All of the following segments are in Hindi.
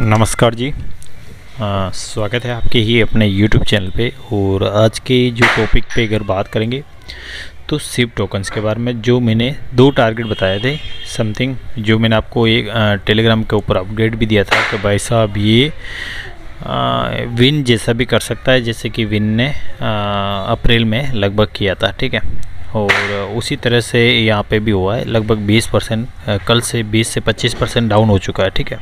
नमस्कार जी। आ, स्वागत है आपके ही अपने YouTube चैनल पे और आज के जो टॉपिक पे अगर बात करेंगे तो सिप टोकन्स के बारे में जो मैंने दो टारगेट बताए थे समथिंग जो मैंने आपको एक टेलीग्राम के ऊपर अपडेट भी दिया था कि भाई साहब ये आ, विन जैसा भी कर सकता है जैसे कि विन ने अप्रैल में लगभग किया था ठीक है? और उसी तरह से यहाँ पे भी हुआ है लगभग 20 परसेंट कल से 20 से 25 परसेंट डाउन हो चुका है ठीक है?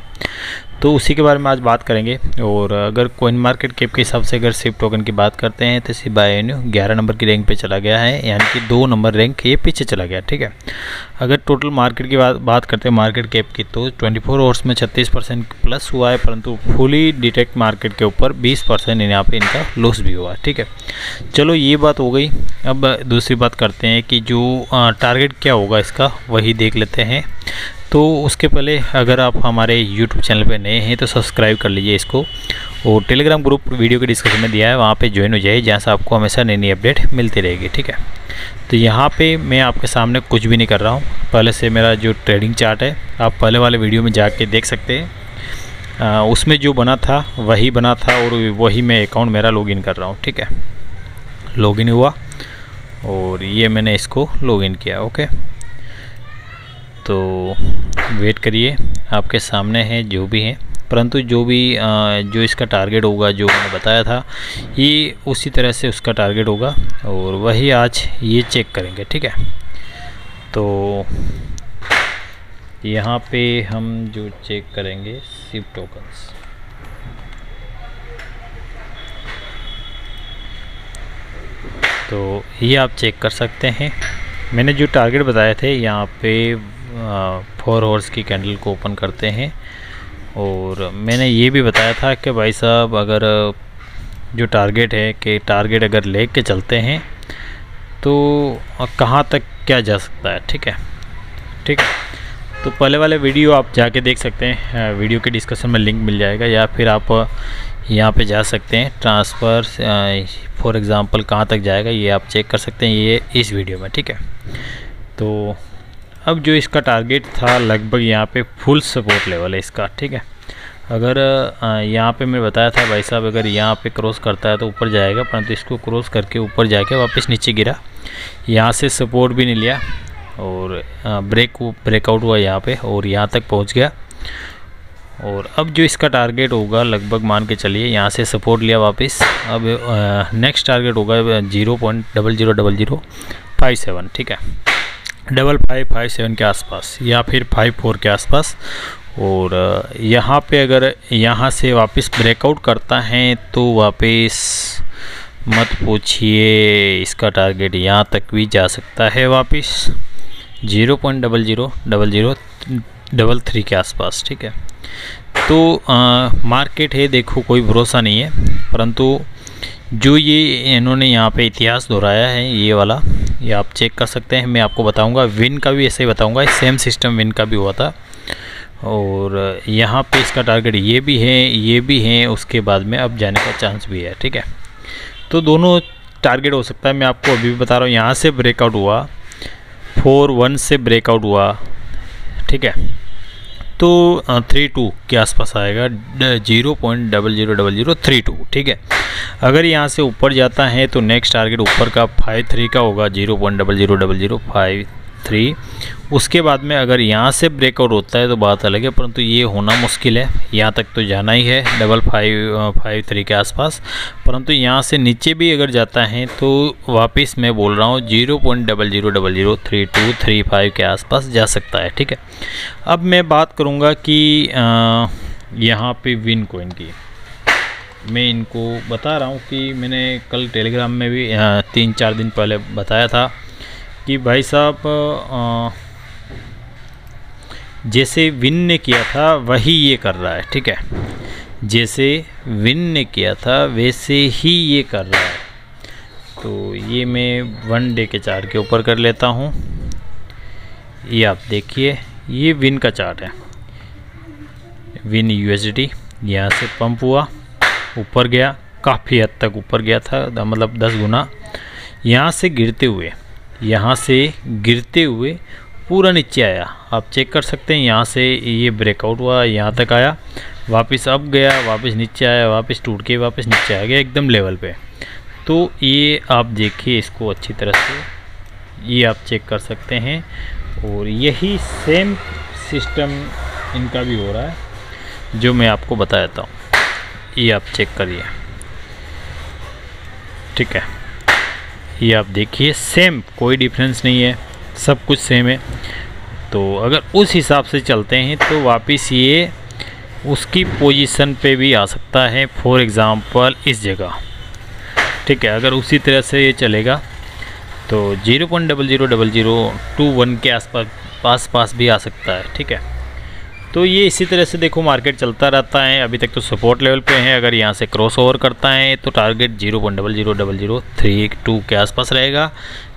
तो उसी के बारे में आज बात करेंगे। और अगर कोइन मार्केट कैप के हिसाब से अगर सिप टोकन की बात करते हैं तो सिप आई एन ग्यारह नंबर की रैंक पे चला गया है, यानी कि दो नंबर रैंक ये पीछे चला गया, ठीक है? अगर टोटल मार्केट की बात बात करते हैं मार्केट कैप की तो 24 फोर आवर्स में 36 परसेंट प्लस हुआ है, परंतु फुली डिटेक्ट मार्केट के ऊपर 20 परसेंट यहाँ इनका लॉस भी हुआ, ठीक है? चलो ये बात हो गई। अब दूसरी बात करते हैं कि जो टारगेट क्या होगा इसका, वही देख लेते हैं। तो उसके पहले अगर आप हमारे यूट्यूब चैनल पे नए हैं तो सब्सक्राइब कर लीजिए इसको। और टेलीग्राम ग्रुप वीडियो के डिस्क्रिप्शन में दिया है, वहाँ पे ज्वाइन हो जाइए, जहाँ से आपको हमेशा नई नई अपडेट मिलती रहेगी, ठीक है? तो यहाँ पे मैं आपके सामने कुछ भी नहीं कर रहा हूँ। पहले से मेरा जो ट्रेडिंग चार्ट है, आप पहले वाले वीडियो में जाके देख सकते हैं। उसमें जो बना था, वही बना था और वही मैं अकाउंट मेरा लॉगिन कर रहा हूँ, ठीक है? लॉगिन हुआ और ये मैंने इसको लॉगिन किया ओके तो वेट करिए। आपके सामने है, जो भी है। परंतु जो भी जो इसका टारगेट होगा, जो मैंने बताया था, ये उसी तरह से उसका टारगेट होगा और वही आज ये चेक करेंगे, ठीक है? तो यहाँ पे हम जो चेक करेंगे सिप टोकन्स तो ये आप चेक कर सकते हैं। मैंने जो टारगेट बताए थे, यहाँ पे फोर हॉर्स की कैंडल को ओपन करते हैं। और मैंने ये भी बताया था कि भाई साहब, अगर जो टारगेट है कि टारगेट अगर ले के चलते हैं तो कहाँ तक क्या जा सकता है? ठीक है? ठीक? है तो पहले वाले वीडियो आप जाके देख सकते हैं। वीडियो के डिस्कशन में लिंक मिल जाएगा या फिर आप यहाँ पे जा सकते हैं। ट्रांसफ़र फॉर एग्ज़ाम्पल कहाँ तक जाएगा, ये आप चेक कर सकते हैं ये इस वीडियो में। ठीक है? तो अब जो इसका टारगेट था, लगभग यहाँ पे फुल सपोर्ट लेवल है इसका, ठीक है? अगर यहाँ पे मैं बताया था भाई साहब, अगर यहाँ पे क्रॉस करता है तो ऊपर जाएगा, परंतु इसको क्रॉस करके ऊपर जाके वापस नीचे गिरा। यहाँ से सपोर्ट भी नहीं लिया और ब्रेक ब्रेकआउट हुआ यहाँ पे और यहाँ तक पहुँच गया। और अब जो इसका टारगेट होगा, लगभग मान के चलिए, यहाँ से सपोर्ट लिया वापस। अब नेक्स्ट टारगेट होगा zero point double zero double zero five seven ठीक है? डबल फाइव फाइव सेवन के आसपास या फिर फाइव फोर के आसपास। और यहाँ पे अगर यहाँ से वापस ब्रेकआउट करता है तो वापस मत पूछिए इसका टारगेट यहाँ तक भी जा सकता है वापस। Zero point double zero double zero double three के आसपास ठीक है। तो आ, मार्केट है देखो कोई भरोसा नहीं है। परंतु जो ये इन्होंने यहाँ पे इतिहास दोहराया है ये वाला ये आप चेक कर सकते हैं, मैं आपको बताऊँगा। विन का भी ऐसे ही बताऊँगा सेम सिस्टम विन का भी हुआ था। और यहाँ पे इसका टारगेट ये भी है, ये भी है, उसके बाद में अब जाने का चांस भी है, ठीक है? तो दोनों टारगेट हो सकता है, मैं आपको अभी भी बता रहा हूँ, यहाँ से ब्रेकआउट हुआ फोर वन से ब्रेकआउट हुआ, ठीक है? तो थ्री टू के आसपास आएगा zero point double zero double zero three two ठीक है? अगर यहाँ से ऊपर जाता है तो नेक्स्ट टारगेट ऊपर का फाइव थ्री का होगा zero point double zero double zero five three उसके बाद में अगर यहाँ से ब्रेकआउट होता है तो बात अलग है, परंतु ये होना मुश्किल है। यहाँ तक तो जाना ही है डबल फाइव फाइव थ्री के आसपास। परंतु यहाँ से नीचे भी अगर जाता है तो वापस मैं बोल रहा हूँ zero point double zero double zero three two three five के आसपास जा सकता है, ठीक है? अब मैं बात करूँगा कि यहाँ पे विन कोइन की। मैं इनको बता रहा हूँ कि मैंने कल टेलीग्राम में भी तीन चार दिन पहले बताया था कि भाई साहब जैसे विन ने किया था, वही ये कर रहा है, ठीक है? जैसे विन ने किया था, वैसे ही ये कर रहा है। तो ये मैं वन डे के चार्ट के ऊपर कर लेता हूँ। ये आप देखिए, ये विन का चार्ट है। विन यूएसडी, यहाँ से पंप हुआ। ऊपर गया, काफ़ी हद तक ऊपर गया था मतलब दस गुना। यहाँ से गिरते हुए, यहाँ से गिरते हुए पूरा नीचे आया। आप चेक कर सकते हैं, यहाँ से ये ब्रेकआउट हुआ, यहाँ तक आया। वापस अब गया, वापस नीचे आया, वापस टूट के वापस नीचे आ गया, एकदम लेवल पे। तो ये आप देखिए इसको अच्छी तरह से। ये आप चेक कर सकते हैं। और यही सेम सिस्टम इनका भी हो रहा है, जो मैं आपको बता देता हूँ ये आप चेक करिए। ठीक है। ये आप देखिए सेम कोई डिफरेंस नहीं है। सब कुछ सेम है। तो अगर उस हिसाब से चलते हैं तो वापस ये उसकी पोजीशन पे भी आ सकता है फॉर एग्ज़ाम्पल इस जगह। ठीक है, अगर उसी तरह से ये चलेगा तो zero point double zero double zero two one के आसपास पास पास भी आ सकता है। ठीक है। तो ये इसी तरह से देखो मार्केट चलता रहता है। अभी तक तो सपोर्ट लेवल पे है। अगर यहाँ से क्रॉस ओवर करता है तो target zero point double zero double zero three two के आसपास रहेगा।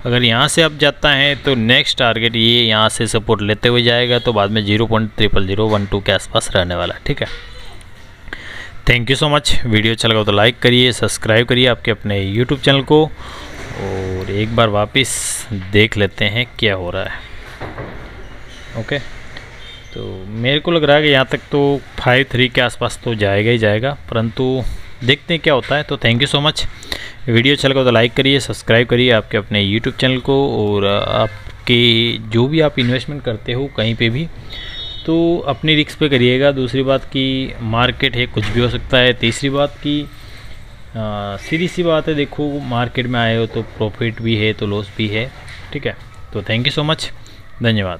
अगर यहाँ से अब जाता है तो नेक्स्ट टारगेट ये यहाँ से सपोर्ट लेते हुए जाएगा तो बाद में zero point triple zero one two के आसपास रहने वाला है। ठीक है? Thank you so much video अच्छा लगा तो लाइक करिए सब्सक्राइब करिए आपके अपने यूट्यूब चैनल को। और एक बार वापस देख लेते हैं क्या हो रहा है। ओके तो मेरे को लग रहा है कि यहाँ तक तो फाइव थ्री के आसपास तो जाएगा ही जाएगा, परंतु देखते हैं क्या होता है। तो thank you so much video अच्छा लगा तो लाइक करिए सब्सक्राइब करिए आपके अपने यूट्यूब चैनल को और आपके जो भी आप इन्वेस्टमेंट करते हो कहीं पे भी तो अपनी रिक्स पे करिएगा। दूसरी बात कि मार्केट है, कुछ भी हो सकता है। तीसरी बात कि सीधी सी बात है, देखो मार्केट में आए हो तो प्रॉफिट भी है तो लॉस भी है, ठीक है। तो थैंक यू सो मच धन्यवाद।